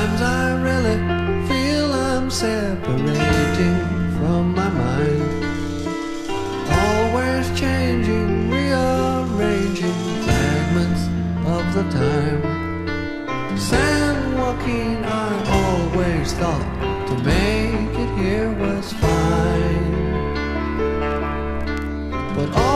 Sometimes I really feel I'm separating from my mind. Always changing, rearranging fragments of the time. San Joaquin, I always thought to make it here was fine. But all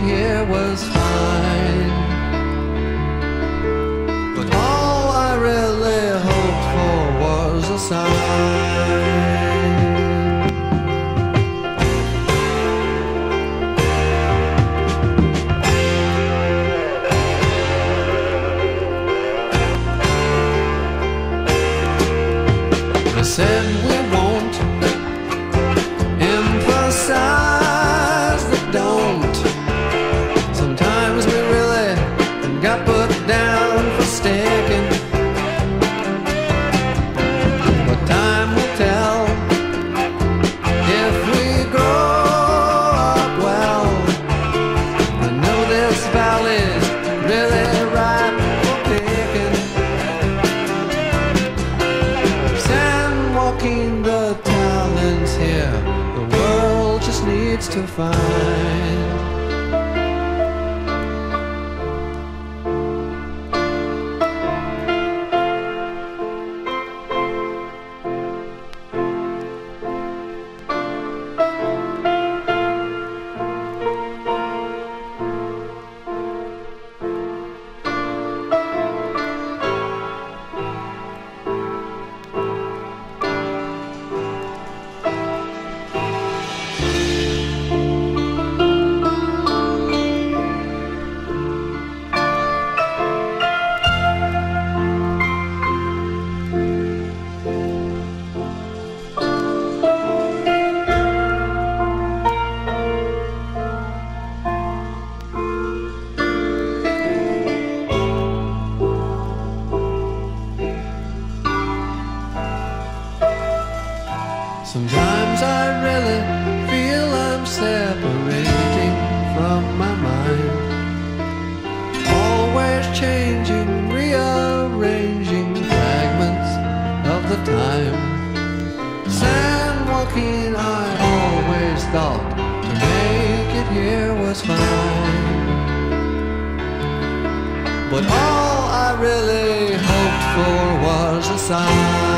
it here was fine. But all I really hoped for was a sign. They to find. Sometimes I really feel I'm separating from my mind. Always changing, rearranging fragments of the time. San Joaquin, I always thought to make it here was fine. But all I really hoped for was a sign.